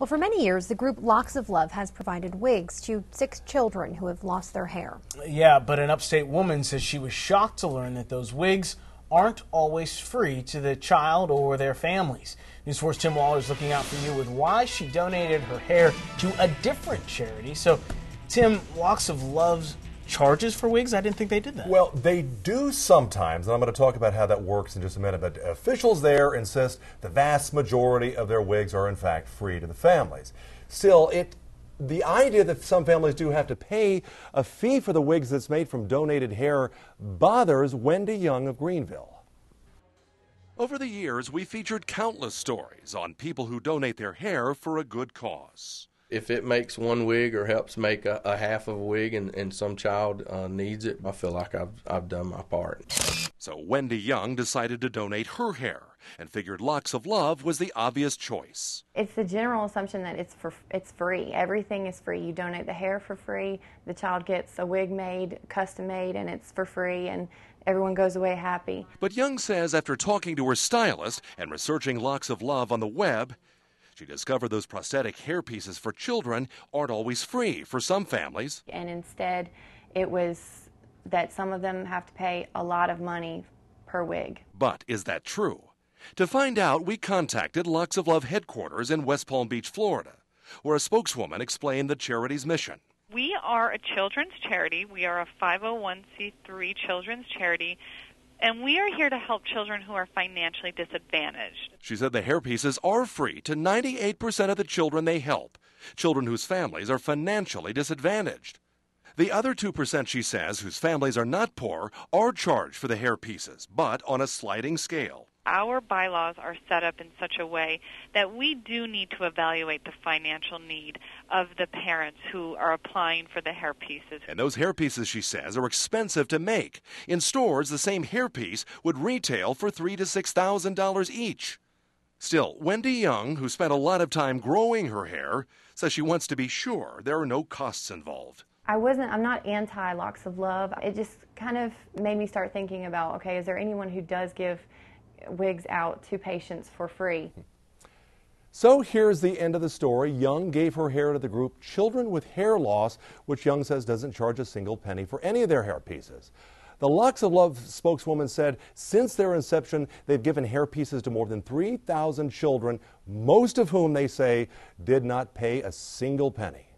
Well, for many years, the group Locks of Love has provided wigs to six children who have lost their hair. Yeah, but an upstate woman says she was shocked to learn that those wigs aren't always free to the child or their families. News 4's Tim Waller is looking out for you with why she donated her hair to a different charity. So, Tim, Locks of Love's charges for wigs? I didn't think they did that. Well, they do sometimes, and I'm going to talk about how that works in just a minute. But officials there insist the vast majority of their wigs are in fact free to the families. Still, it the idea that some families do have to pay a fee for the wigs that's made from donated hair bothers Wendy Young of Greenville. Over the years, we featured countless stories on people who donate their hair for a good cause if it makes one wig or helps make a, a half of a wig and, and some child uh, needs it, I feel like I've, I've done my part. So Wendy Young decided to donate her hair and figured Locks of Love was the obvious choice. It's the general assumption that it's for it's free. Everything is free. You donate the hair for free. The child gets a wig made, custom made, and it's for free. And everyone goes away happy. But Young says after talking to her stylist and researching Locks of Love on the web, she discovered those prosthetic hair pieces for children aren't always free for some families. And instead, it was that some of them have to pay a lot of money per wig. But is that true? To find out, we contacted Locks of Love headquarters in West Palm Beach, Florida, where a spokeswoman explained the charity's mission. We are a children's charity. We are a 501c3 children's charity and we are here to help children who are financially disadvantaged. She said the hairpieces are free to 98% of the children they help, children whose families are financially disadvantaged. The other 2%, she says, whose families are not poor, are charged for the hairpieces, but on a sliding scale our bylaws are set up in such a way that we do need to evaluate the financial need of the parents who are applying for the hair pieces. And those hair pieces, she says, are expensive to make. In stores, the same hairpiece would retail for three to six thousand dollars each. Still, Wendy Young, who spent a lot of time growing her hair, says she wants to be sure there are no costs involved. I wasn't, I'm not anti locks of love. It just kind of made me start thinking about okay, is there anyone who does give wigs out to patients for free. So here's the end of the story. Young gave her hair to the group Children with Hair Loss, which Young says doesn't charge a single penny for any of their hair pieces. The Locks of Love spokeswoman said since their inception, they've given hair pieces to more than 3,000 children, most of whom they say did not pay a single penny.